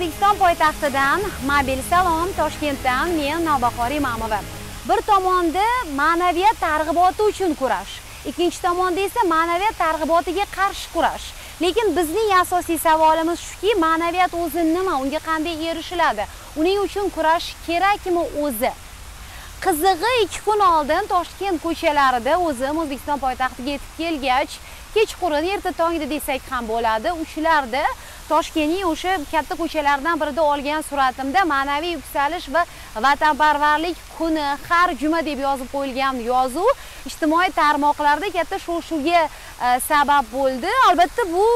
o'zbekiston poytaxtidan mobil salom toshkentdan men navbahor imamova bir tomonda ma'naviyat targ'iboti uchun kurash ikkinchi tomonda esa ma'naviyat targ'ibotiga qarshi kurash. Lekin bizning asosiy savolimiz shuki ma'naviyat o'zi nima unga qanday erishiladi? Uning uchun kurash kerakmi o'zi? Qizig'i ikki kun oldin toshkent ko'chalarida o'zim o'zbekiston poytaxtiga yetib kelgach kechqurun erta tongda desak ham bo'ladi uchlarda toshkentning o'sha katta ko'chalaridan birida olgan suratimda ma'naviy yuksalish va vatanparvarlik kuni har juma deb yozib qo'yilgan yozuv ijtimoiy tarmoqlarda katta shov shuvga e, sabab bo'ldi. Albatta bu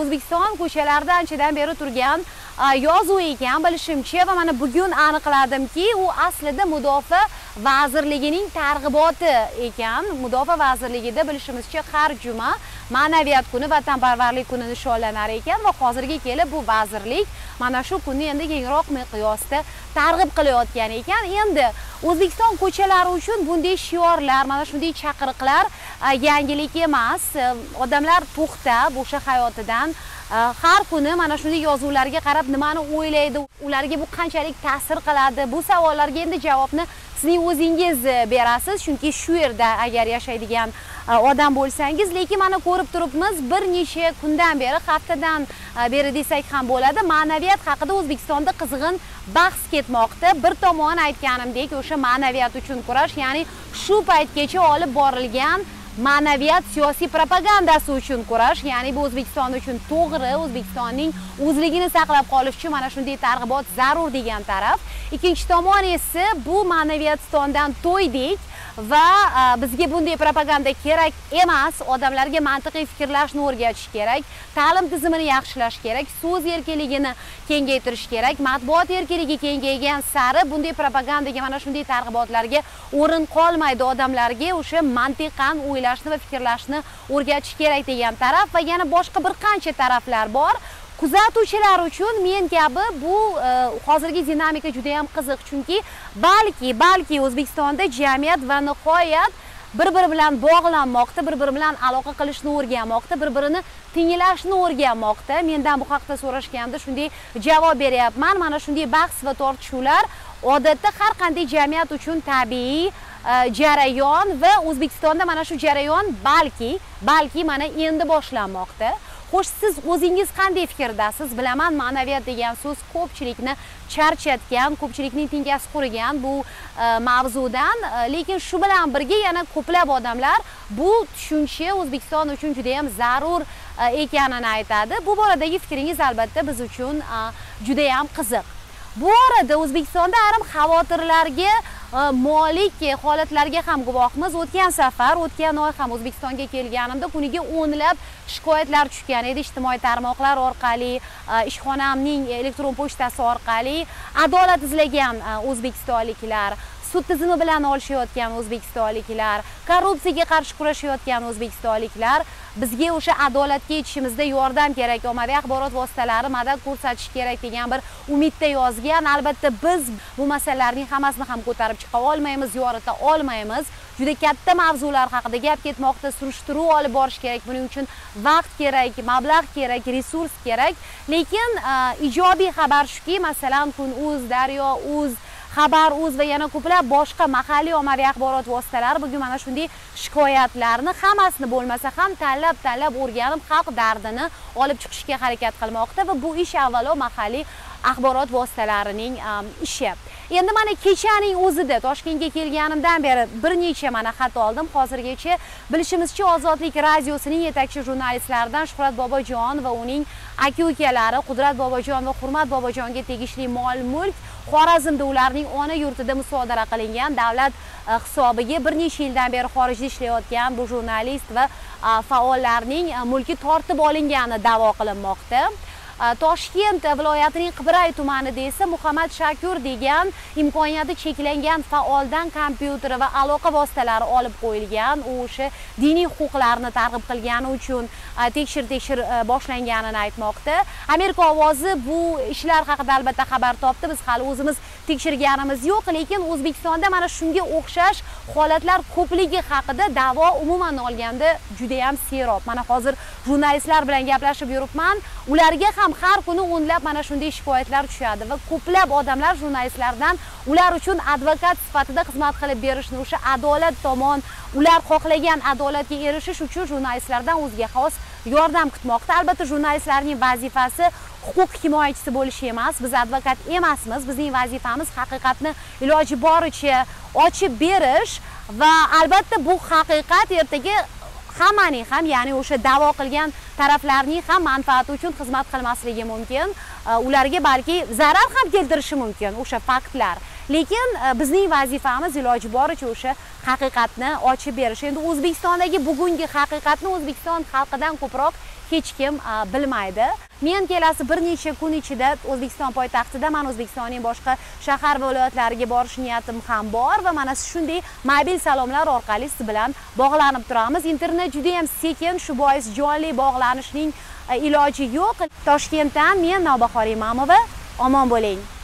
o'zbekiston ko'chalarida anchadan beri turgan yozuv ekan bilishimcha va mana bugun aniqladimki u aslida mudofaa vazirligining targ'iboti ekan. Mudofaa vazirligida bilishimizcha har juma ma'naviyat kuni vatanparvarlik kuni nishonlanar ekan va hozirga kelib bu vazirlik mana shu kunni endi kengroq miqyosda targ'ib qilayotgan ekan. Endi o'zbekiston ko'chalari uchun bunday shiorlar mana shunday chaqiriqlar e, yangilik emas. E, odamlar to'xtab o'sha hayotidan. E, har kuni mana shunday yozuvlarga qarab nimani o'ylaydi ularga bu qanchalik ta'sir qiladi bu savollarga endi javobni sizning o'zingiz e, berasiz. Chunki shu yerda agar yashaydigan e, odam bo'lsangiz lekin mana ko'rib turibmiz bir necha kundan beri haftadan e, beri desak ham bo'ladi ma'naviyat haqida o'zbekistonda qizg'in bahs ketmoqda. Bir tomon aytganimdek o'sha ma'naviyat uchun kurash ya'ni shu paytgacha olib borilgan ma'naviyat siyosiy propagandasi uchun kurash ya'ni bu o'zbekiston uchun to'g'ri o'zbekistonning o'zligini saqlab qolish uchun mana shunday targ'ibot zarur degan taraf. Ikkinchi tomon esa bu ma'naviyatistondan to'ydik. Va e, bizga bunday propaganda kerak emas. Odamlarga mantiqiy fikrlashni o'rgatish kerak ta'lim tizimini yaxshilash kerak so'z erkinligini kengaytirish kerak matbuot erkinligi kengaygan sari bunday propagandaga mana shunday targ'ibotlarga o'rin qolmaydi. Odamlarga o'sha mantiqan o'ylashni va fikrlashni o'rgatish kerak degan taraf va yana boshqa bir qancha taraflar bor. Kuzatuvchilar uchun men kabi bu e, hozirgi dinamika juda ham qiziq. Chunki balki balki o'zbekistonda jamiyat va nihoyat bir biri bilan bog'lanmoqda bir biri bilan aloqa qilishni o'rganmoqda bir birini tinglashni o'rganmoqda. Mendan bu haqda so'rashganda shunday javob beryapman. Mana shunday bahs va tortishuvlar odatda har qanday jamiyat uchun tabiiy e, jarayon va o'zbekistonda mana shu jarayon balki balki mana endi boshlanmoqda. Xo'sh siz o'zingiz qanday fikrdasiz? Bilaman ma'naviyat degan so'z ko'pchilikni charchatgan ko'pchilikning tinkasi qurigan bu e, mavzudan. E, lekin shu bilan birga yana ko'plab odamlar bu tushuncha o'zbekiston uchun juda yam zarur e, ekanini aytadi. Bu boradagi fikringiz albatta biz uchun juda yam qiziq. Bu orada o'zbekistonda ayrim xavotirlarga molik holatlarga ham guvohmiz o'tgan safar o'tgan oy ham o'zbekistonga kelganimda kuniga o'nlab shikoyatlar tushgan edi ijtimoiy tarmoqlar orqali ishxonamning elektron pochtasi orqali adolat izlagan o'zbekistonliklar sud tizimi bilan olishayotgan o'zbekistonliklar korrupsiyaga qarshi kurashayotgan o'zbekistonliklar bizga o'sha adolatga yetishimizda yordam kerak ommaviy axborot vositalari madad ko'rsatishi kerak degan bir umidda yozgan. Albatta biz bu masalalarning hammasini ham ko'tarib chiqa olmaymiz yorita olmaymiz. Juda katta mavzular haqida gap ketmoqda. Surishtiruv olib borish kerak buning uchun vaqt kerak mablag' kerak resurs kerak. Lekin e, ijobiy xabar shuki masalan kun uz daryo uz xabar uz va yana ko'plab boshqa mahalliy ommaviy axborot vositalari bugun mana shunday shikoyatlarni hammasini bo'lmasa ham tanlab tanlab o'rganib xalq dardini olib chiqishga harakat qilmoqda va bu ish avvalo mahalliy axborot vositalarining um, ishi. Endi mana kechaning o'zida toshkentga kelganimdan beri bir necha mana xat oldim. Hozirgacha bilishimizcha ozodlik radiosining yetakchi jurnalistlaridan shuhrat bobojon va uning aka ukalari qudrat bobojon va hurmat bobojonga tegishli mol mulk xorazmda ularning ona yurtida musodara qilingan davlat uh, hisobiga bir necha yildan beri xorijda ishlayotgan bu jurnalist va uh, faollarning uh, mulki tortib olingani da'vo qilinmoqda. Э, toshkent viloyatining qibray tumanida esa muhammad shakur degan imkoniyati cheklangan faoldan kompyuteri va aloqa vositalari olib qo'yilgan. U o'sha diniy huquqlarni targ'ib qilgani uchun e, tekshir tekshir boshlanganini aytmoqda. Amerika ovozi bu ishlar haqida albatta xabar topdi. Biz hali o'zimiz tekshirganimiz yo'q lekin o'zbekistonda mana shunga o'xshash holatlar ko'pligi haqida da'vo umuman olganda judayam serob. Mana hozir jurnalistlar bilan gaplashib yuribman. Ularga ham ham har kuni o'nlab mana shunday shikoyatlar tushadi va ko'plab odamlar jurnalistlardan ular uchun advokat sifatida xizmat qilib berishni o'sha adolat tomon ular xohlagan adolatga erishish uchun jurnalistlardan o'ziga xos yordam kutmoqda. Albatta jurnalistlarning vazifasi huquq himoyachisi bo'lish emas biz advokat emasmiz bizning vazifamiz haqiqatni iloji boricha ochib berish va albatta bu haqiqat ertaga hammaning ham ya'ni o'sha da'vo qilgan taraflarning ham manfaati uchun xizmat qilmasligi mumkin. Ularga balki zarar ham keltirishi mumkin o'sha faktlar. Lekin e, bizning vazifamiz iloji boricha o'sha haqiqatni ochib berish. Endi o'zbekistondagi bugungi haqiqatni o'zbekiston xalqidan ko'proq hech kim e, bilmaydi. Men kelasi bir necha kun ichida o'zbekiston poytaxtidaman o'zbekistonning boshqa shahar va viloyatlariga borish niyatim ham bor va mana shunday mobil salomlar orqali siz bilan bog'lanib turamiz. Internet juda yam sekin shu bois jonli bog'lanishning e, iloji yo'q. Toshkentdan men navbahor imamova omon bo'ling.